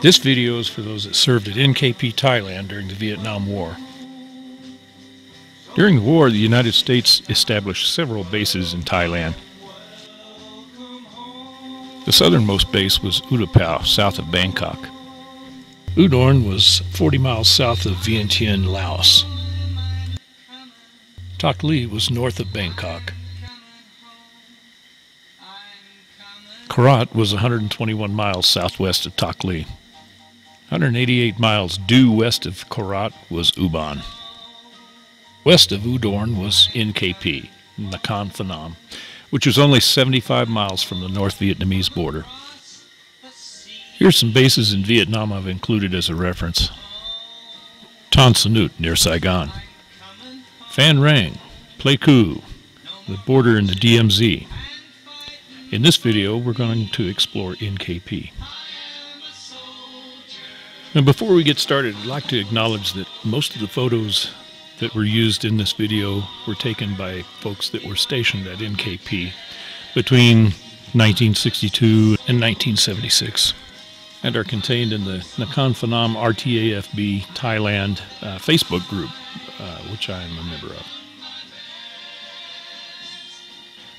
This video is for those that served at NKP Thailand during the Vietnam War. During the war, the United States established several bases in Thailand. The southernmost base was Utapao, south of Bangkok. Udorn was 40 miles south of Vientiane, Laos. Takhli was north of Bangkok. Korat was 121 miles southwest of Takhli. 188 miles due west of Korat was Ubon. West of Udorn was NKP, Nakhon Phanom, which was only 75 miles from the North Vietnamese border. Here's some bases in Vietnam I've included as a reference. Tan Son Nhut near Saigon. Phan Rang, Pleiku, the border in the DMZ. In this video, we're going to explore NKP. And before we get started, I'd like to acknowledge that most of the photos that were used in this video were taken by folks that were stationed at NKP between 1962 and 1976 and are contained in the Nakhon Phanom RTAFB Thailand uh, Facebook group, uh, which I am a member of.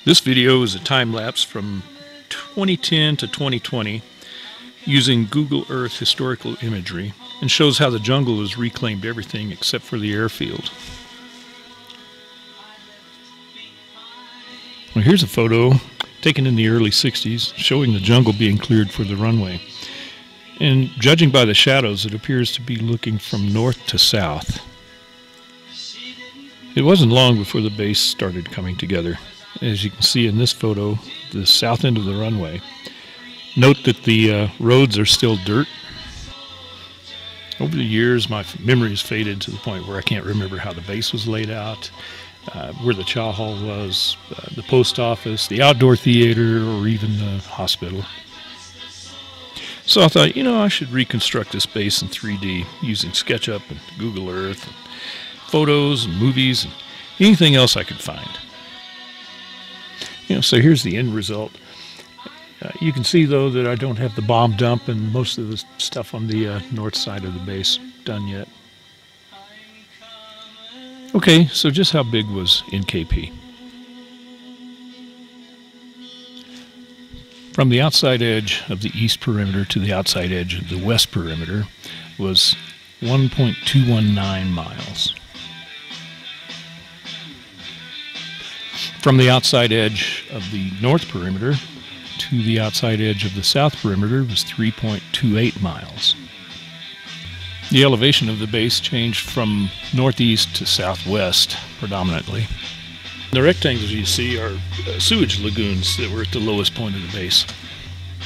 This video is a time lapse from 2010 to 2020 using Google Earth historical imagery and shows how the jungle has reclaimed everything except for the airfield. Well, here's a photo taken in the early 60s showing the jungle being cleared for the runway. And judging by the shadows, it appears to be looking from north to south. It wasn't long before the base started coming together. As you can see in this photo, the south end of the runway. Note that the uh, roads are still dirt. Over the years, my memory has faded to the point where I can't remember how the base was laid out, uh, where the chow hall was, uh, the post office, the outdoor theater, or even the hospital. So I thought, you know, I should reconstruct this base in 3D using SketchUp and Google Earth, and photos and movies, and anything else I could find. You know, so here's the end result. Uh, you can see, though, that I don't have the bomb dump and most of the stuff on the uh, north side of the base done yet. Okay, so just how big was NKP? From the outside edge of the east perimeter to the outside edge of the west perimeter was 1.219 miles. From the outside edge of the north perimeter to the outside edge of the south perimeter was 3.28 miles. The elevation of the base changed from northeast to southwest predominantly. The rectangles you see are uh, sewage lagoons that were at the lowest point of the base.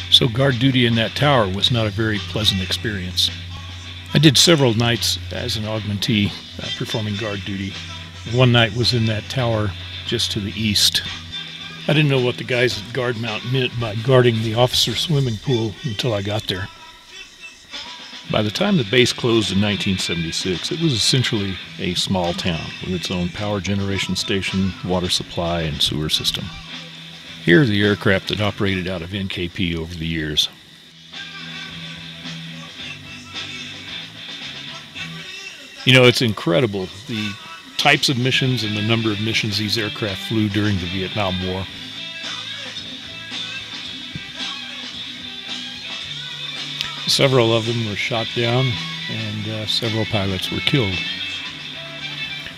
So guard duty in that tower was not a very pleasant experience. I did several nights as an augmentee uh, performing guard duty. One night was in that tower just to the east I didn't know what the guys at guard mount meant by guarding the officer swimming pool until I got there. By the time the base closed in 1976, it was essentially a small town with its own power generation station, water supply, and sewer system. Here are the aircraft that operated out of NKP over the years. You know, it's incredible the types of missions and the number of missions these aircraft flew during the Vietnam War. Several of them were shot down and uh, several pilots were killed.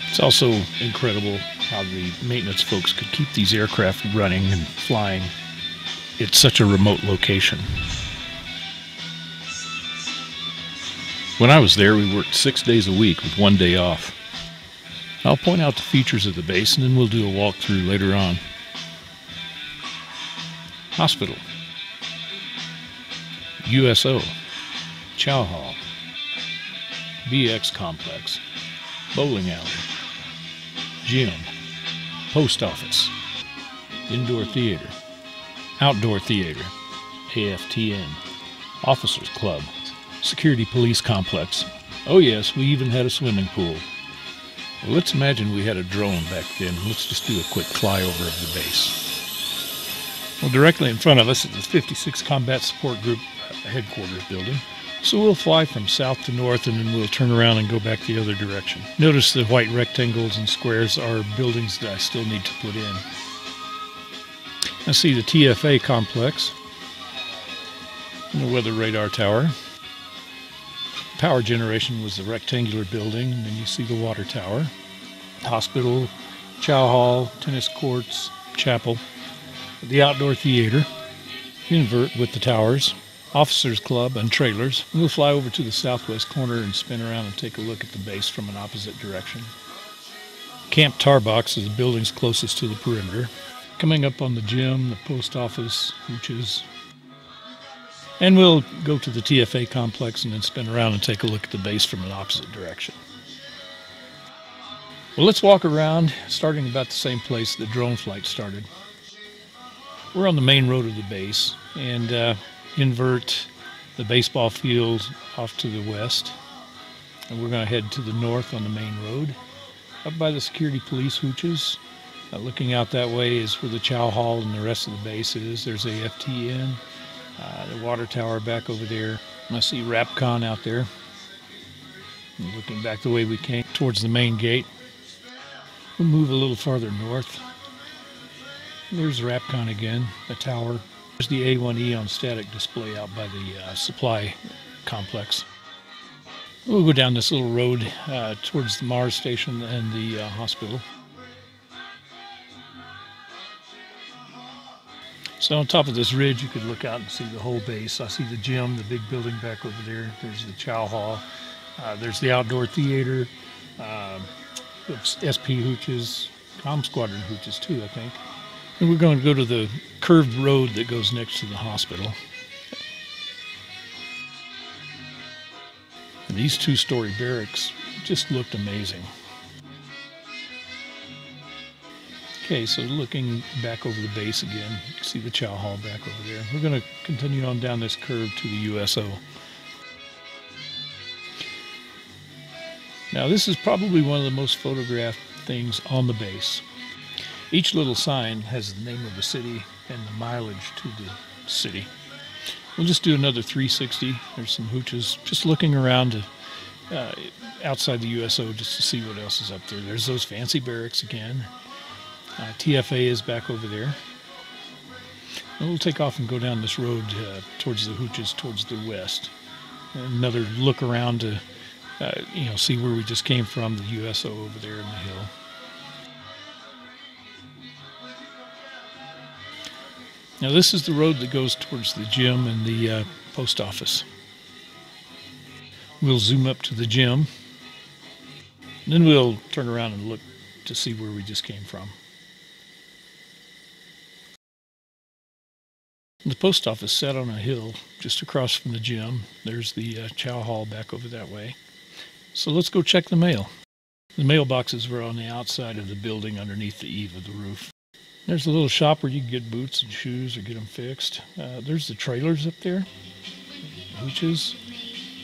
It's also incredible how the maintenance folks could keep these aircraft running and flying at such a remote location. When I was there, we worked six days a week with one day off. I'll point out the features of the base and then we'll do a walkthrough later on. Hospital. USO. Chow Hall. BX Complex. Bowling Alley. Gym. Post Office. Indoor Theater. Outdoor Theater. AFTN. Officers Club. Security Police Complex. Oh yes, we even had a swimming pool. Well, let's imagine we had a drone back then. Let's just do a quick flyover of the base. Well, directly in front of us is the 56 Combat Support Group headquarters building. So we'll fly from south to north and then we'll turn around and go back the other direction. Notice the white rectangles and squares are buildings that I still need to put in. I see the TFA complex and the weather radar tower. Power generation was the rectangular building, and then you see the water tower, hospital, chow hall, tennis courts, chapel, the outdoor theater, invert with the towers, officers club and trailers. We'll fly over to the southwest corner and spin around and take a look at the base from an opposite direction. Camp Tarbox is the buildings closest to the perimeter. Coming up on the gym, the post office, which is and we'll go to the TFA complex and then spin around and take a look at the base from an opposite direction. Well, let's walk around, starting about the same place the drone flight started. We're on the main road of the base and uh, invert the baseball field off to the west. And we're going to head to the north on the main road, up by the security police hooches. Uh, looking out that way is where the chow hall and the rest of the base is. There's AFTN, uh, the water tower back over there. I see Rapcon out there. looking back the way we came towards the main gate. We'll move a little farther north. There's Rapcon again, the tower. There's the A1E on static display out by the uh, supply complex. We'll go down this little road uh, towards the Mars station and the uh, hospital. So on top of this ridge, you could look out and see the whole base. I see the gym, the big building back over there. There's the chow hall. Uh, there's the outdoor theater. Uh, SP hooches, com squadron hooches too, I think. And we're going to go to the curved road that goes next to the hospital. And these two-story barracks just looked amazing. Okay, so looking back over the base again, you can see the chow hall back over there. We're going to continue on down this curve to the USO. Now this is probably one of the most photographed things on the base. Each little sign has the name of the city and the mileage to the city. We'll just do another 360. There's some hooches. Just looking around to, uh, outside the USO just to see what else is up there. There's those fancy barracks again. Uh, TFA is back over there. And we'll take off and go down this road uh, towards the hooches, towards the west. Another look around to, uh, you know, see where we just came from, the USO over there in the hill. Now this is the road that goes towards the gym and the uh, post office. We'll zoom up to the gym. Then we'll turn around and look to see where we just came from. The post office sat on a hill just across from the gym. There's the uh, chow hall back over that way. So let's go check the mail. The mailboxes were on the outside of the building underneath the eave of the roof. There's a little shop where you can get boots and shoes or get them fixed. Uh, there's the trailers up there, hooches.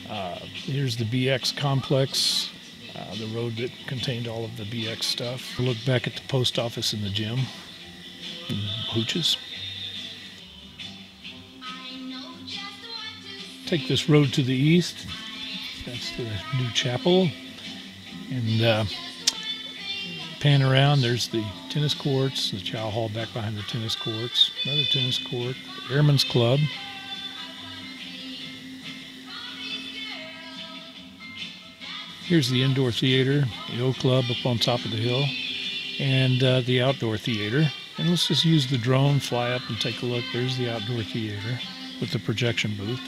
Uh, here's the BX complex, uh, the road that contained all of the BX stuff. Look back at the post office and the gym, and hooches. Take this road to the east. That's the new chapel. And uh, pan around, there's the tennis courts, the chow hall back behind the tennis courts, another tennis court, Airman's Club. Here's the indoor theater, the O Club up on top of the hill, and uh, the outdoor theater. And let's just use the drone, fly up and take a look. There's the outdoor theater with the projection booth.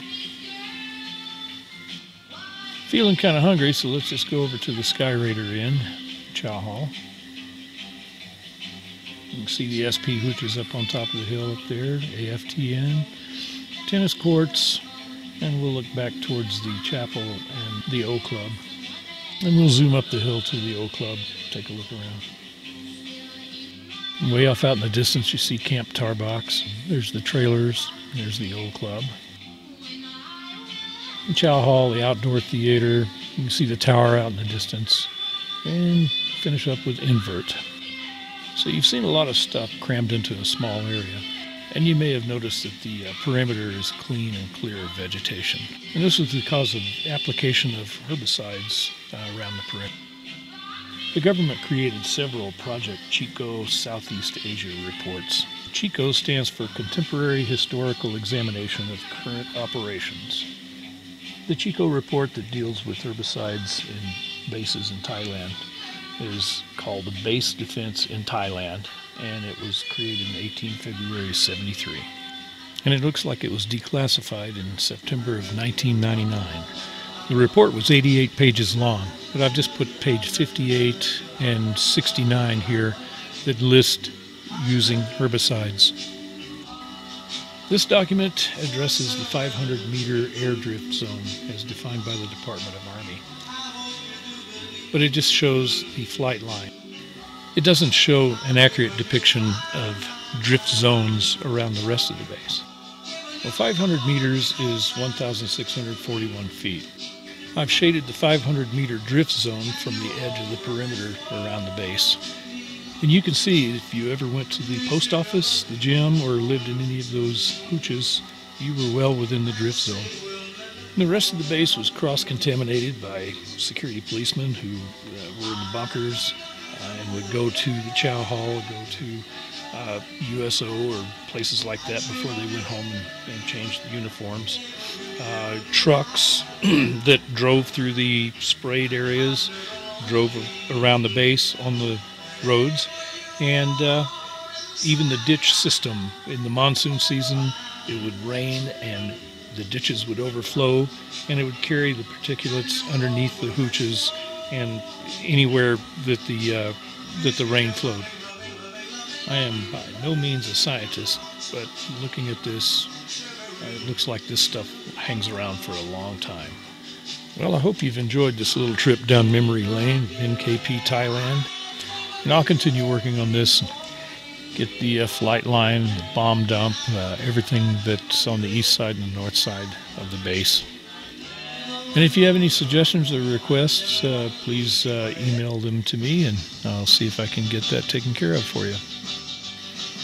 Feeling kind of hungry, so let's just go over to the Skyraider Inn, Chow Hall. You can see the SP hooches up on top of the hill up there, AFTN, tennis courts, and we'll look back towards the chapel and the O Club. And we'll zoom up the hill to the O Club, take a look around. Way off out in the distance, you see Camp Tarbox. There's the trailers, there's the O Club. Chow Hall, the outdoor theater. You can see the tower out in the distance. And finish up with Invert. So you've seen a lot of stuff crammed into a small area. And you may have noticed that the uh, perimeter is clean and clear of vegetation. And this was because of application of herbicides uh, around the perimeter. The government created several Project CHECO Southeast Asia reports. CHECO stands for Contemporary Historical Examination of Current Operations. The CHECO report that deals with herbicides in bases in Thailand is called the Base Defense in Thailand, and it was created in 18 February 73. And it looks like it was declassified in September of 1999. The report was 88 pages long, but I've just put page 58 and 69 here that list using herbicides. This document addresses the 500 meter air drift zone as defined by the Department of Army. But it just shows the flight line. It doesn't show an accurate depiction of drift zones around the rest of the base. Well, 500 meters is 1,641 feet. I've shaded the 500 meter drift zone from the edge of the perimeter around the base and you can see if you ever went to the post office, the gym, or lived in any of those hooches, you were well within the drift zone. And the rest of the base was cross-contaminated by security policemen who uh, were in the bunkers uh, and would go to the chow hall, go to uh, USO or places like that before they went home and, and changed the uniforms. Uh, trucks that drove through the sprayed areas drove around the base on the roads, and uh, even the ditch system. In the monsoon season, it would rain and the ditches would overflow, and it would carry the particulates underneath the hooches and anywhere that the uh, that the rain flowed. I am by no means a scientist, but looking at this, uh, it looks like this stuff hangs around for a long time. Well, I hope you've enjoyed this little trip down memory lane, NKP Thailand. And I'll continue working on this, get the uh, flight line, the bomb dump, uh, everything that's on the east side and the north side of the base. And if you have any suggestions or requests, uh, please uh, email them to me and I'll see if I can get that taken care of for you.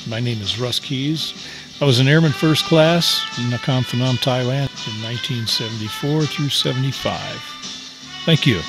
My name is Russ Keys. I was an airman first class in Nakhon Phanom, Thailand in 1974 through 75. Thank you.